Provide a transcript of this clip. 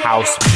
house.